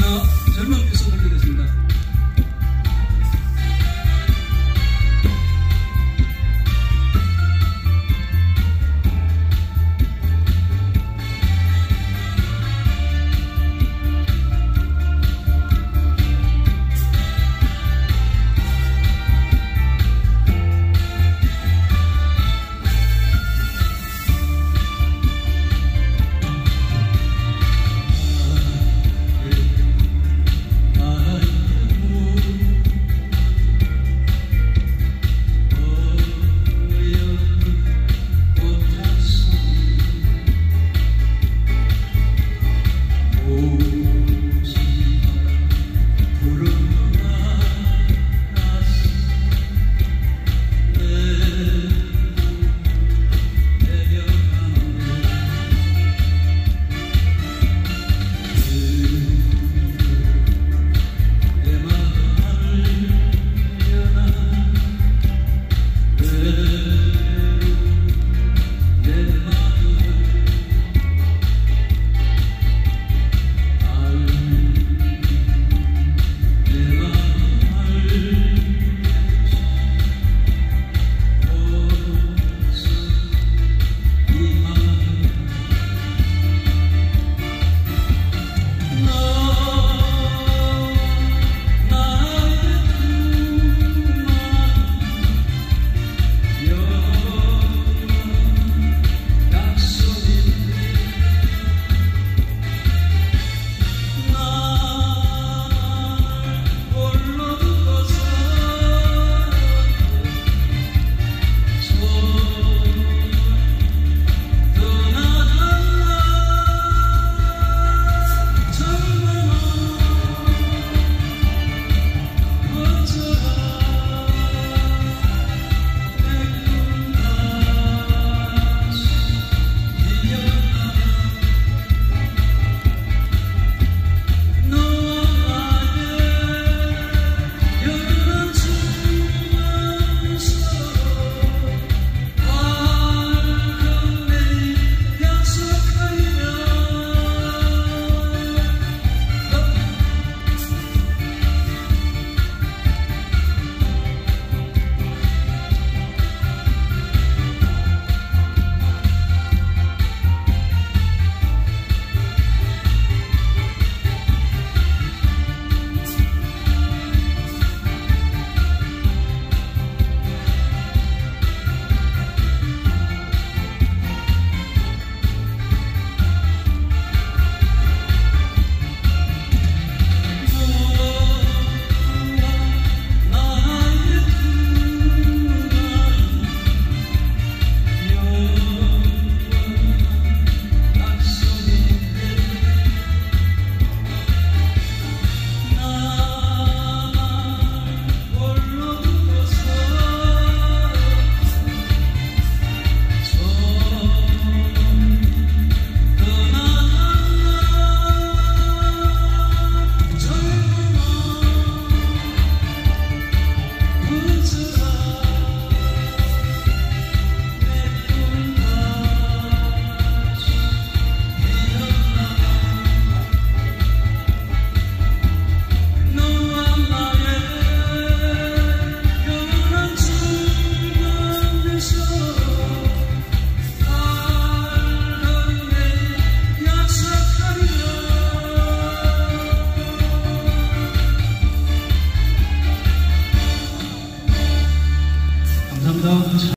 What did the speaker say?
know